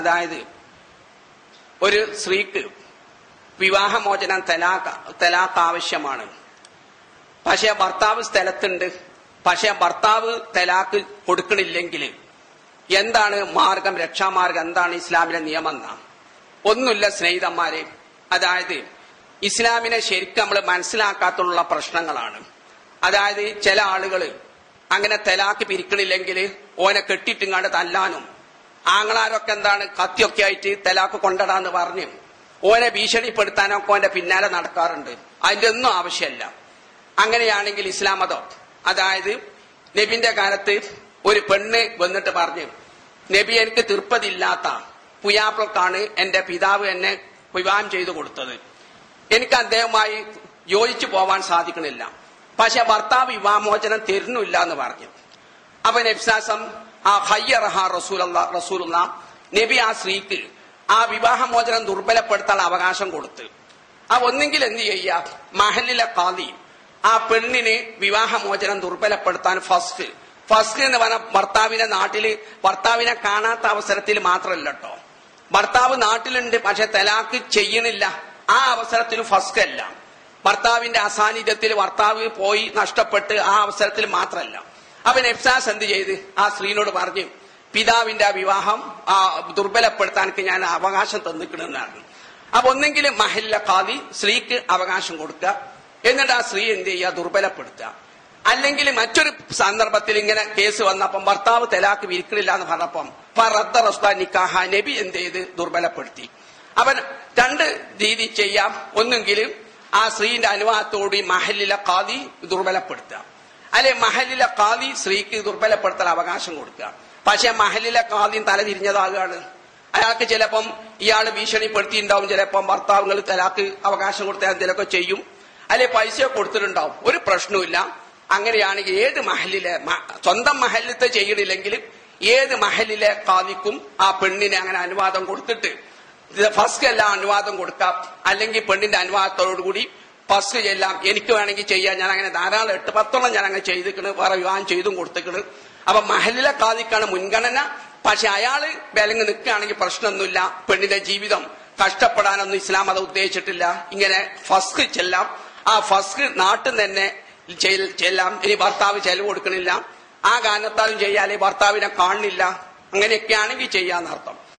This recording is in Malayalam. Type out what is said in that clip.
അതായത് ഒരു സ്ത്രീക്ക് വിവാഹമോചനം തലാക്ക തലാക്ക് ആവശ്യമാണ് പക്ഷെ ഭർത്താവ് സ്ഥലത്തുണ്ട്. പക്ഷെ ഭർത്താവ് തലാക്ക് കൊടുക്കണില്ലെങ്കിൽ എന്താണ് മാർഗം രക്ഷാമാർഗം? എന്താണ് ഇസ്ലാമിലെ നിയമം എന്നാ? ഒന്നുമില്ല സ്നേഹിതന്മാരെ. അതായത് ഇസ്ലാമിനെ ശരിക്കും നമ്മൾ മനസ്സിലാക്കാത്തുള്ള പ്രശ്നങ്ങളാണ്. അതായത് ചില ആളുകൾ അങ്ങനെ തലാക്ക് പിരിക്കണില്ലെങ്കിൽ ഓനെ കെട്ടിട്ടിങ്ങാണ്ട് തല്ലാനും ആങ്ങളാരൊക്കെ എന്താണ് കത്തിയൊക്കെ ആയിട്ട് തലാക്ക് കൊണ്ടടാന്ന് പറഞ്ഞു ഓനെ ഭീഷണിപ്പെടുത്താനൊക്കെ ഓന്റെ പിന്നാലെ നടക്കാറുണ്ട്. അതിന്റെ ഒന്നും ആവശ്യമല്ല. അങ്ങനെയാണെങ്കിൽ ഇസ്ലാം മതം അതായത് നബിന്റെ കാലത്ത് ഒരു പെണ്ണ് വന്നിട്ട് പറഞ്ഞു നബി എനിക്ക് തീർപ്പതില്ലാത്ത പുയാപ്ലക്കാണ് എന്റെ പിതാവ് എന്നെ വിവാഹം ചെയ്തു കൊടുത്തത്. എനിക്ക് അദ്ദേഹവുമായി യോജിച്ചു പോവാൻ സാധിക്കണില്ല. പക്ഷെ ഭർത്താവ് വിവാഹമോചനം തരുന്നില്ല എന്ന് പറഞ്ഞു. അപ്പൊ നബ്സാസം റസൂലുള്ള നബി ആ സ്ത്രീക്ക് ആ വിവാഹമോചനം ദുർബലപ്പെടുത്താൻ അവകാശം കൊടുത്ത്. ആ ഒന്നെങ്കിൽ എന്ത് ചെയ്യുക മഹലിലെ കാതി ആ പെണ്ണിന് വിവാഹമോചനം ദുർബലപ്പെടുത്താൻ ഫസ്റ്റ്. ഫസ്റ്റ് എന്ന് പറഞ്ഞ ഭർത്താവിനെ നാട്ടിൽ ഭർത്താവിനെ കാണാത്ത അവസരത്തിൽ മാത്രമല്ല കേട്ടോ ഭർത്താവ് നാട്ടിലുണ്ട് പക്ഷെ തലാക്ക് ചെയ്യണില്ല. ആ അവസരത്തിൽ ഫസ്റ്റ് അല്ല ഭർത്താവിന്റെ അസാന്നിധ്യത്തിൽ ഭർത്താവ് പോയി നഷ്ടപ്പെട്ട് ആ അവസരത്തിൽ മാത്രമല്ല അപ്പൊ നബ്സാസ് എന്ത് ചെയ്ത്? ആ സ്ത്രീനോട് പറഞ്ഞു പിതാവിന്റെ ആ വിവാഹം ആ ദുർബലപ്പെടുത്താൻക്ക് ഞാൻ അവകാശം തന്നിക്കണമെന്നാണ്. അപ്പൊ ഒന്നെങ്കിൽ മഹല്ല കാതി സ്ത്രീക്ക് അവകാശം കൊടുക്കുക എന്നിട്ട് ആ സ്ത്രീ എന്ത് ചെയ്യുക? ദുർബലപ്പെടുത്തുക. അല്ലെങ്കിൽ മറ്റൊരു സന്ദർഭത്തിൽ ഇങ്ങനെ കേസ് വന്നപ്പം ഭർത്താവ് തലാക്ക് വിരിക്കണില്ല എന്ന് പറഞ്ഞപ്പം റദ്ദ റസ്താൻ നിക്കാഹ നബി എന്ത് ചെയ്ത്? ദുർബലപ്പെടുത്തി. അവൻ രണ്ട് രീതി ചെയ്യാം. ഒന്നെങ്കിൽ ആ സ്ത്രീന്റെ അനുവാദത്തോടി മഹലിലെ കാതി ദുർബലപ്പെടുത്തുക. അല്ലെ മഹലിലെ കാതി സ്ത്രീക്ക് ദുർബലപ്പെടുത്തൽ അവകാശം കൊടുക്കുക. പക്ഷെ മഹലിലെ കാതിയും തലതിരിഞ്ഞതാകുകയാണ് അയാൾക്ക് ചിലപ്പം ഇയാൾ ഭീഷണിപ്പെടുത്തിയിട്ടുണ്ടാവും ചിലപ്പം ഭർത്താവുകൾ തലാക്ക് അവകാശം കൊടുത്താൽ എന്തെങ്കിലുമൊക്കെ ചെയ്യും. അല്ലെ പൈസ കൊടുത്തിട്ടുണ്ടാവും. ഒരു പ്രശ്നവുമില്ല. അങ്ങനെയാണെങ്കിൽ ഏത് മഹലിലെ സ്വന്തം മഹലിലത്തെ ചെയ്യണില്ലെങ്കിലും ഏത് മഹലിലെ കാതിക്കും ആ പെണ്ണിനെ അങ്ങനെ അനുവാദം കൊടുത്തിട്ട് ഫസ്റ്റ് എല്ലാം അനുവാദം കൊടുക്കാം. അല്ലെങ്കിൽ പെണ്ണിന്റെ അനുവാദത്തോടു കൂടി ഫസ്റ്റ് ചെല്ലാം എനിക്ക് വേണമെങ്കിൽ ചെയ്യാം. ഞാൻ അങ്ങനെ ധാരാളം എട്ട് പത്തോളം ഞാൻ അങ്ങനെ ചെയ്തിക്കണ് വേറെ വിവാഹം ചെയ്തും കൊടുത്തിക്കണ് അപ്പൊ മഹലിലെ കാതിക്കാണ് മുൻഗണന. പക്ഷെ അയാൾ വിലങ്ങ് നിൽക്കുകയാണെങ്കിൽ പ്രശ്നമൊന്നുമില്ല. പെണ്ണിന്റെ ജീവിതം കഷ്ടപ്പെടാനൊന്നും ഇസ്ലാം അത് ഉദ്ദേശിച്ചിട്ടില്ല. ഇങ്ങനെ ഫസ്ക് ചെല്ലാം. ആ ഫസ്ക് നാട്ടിൽ തന്നെ ചെല്ലാം. ഇനി ഭർത്താവ് ചെലവ് കൊടുക്കണില്ല. ആ കാരണത്താലും ചെയ്യാലേ ഭർത്താവിനെ കാണുന്നില്ല. അങ്ങനെയൊക്കെയാണെങ്കിൽ ചെയ്യാന്നർത്ഥം.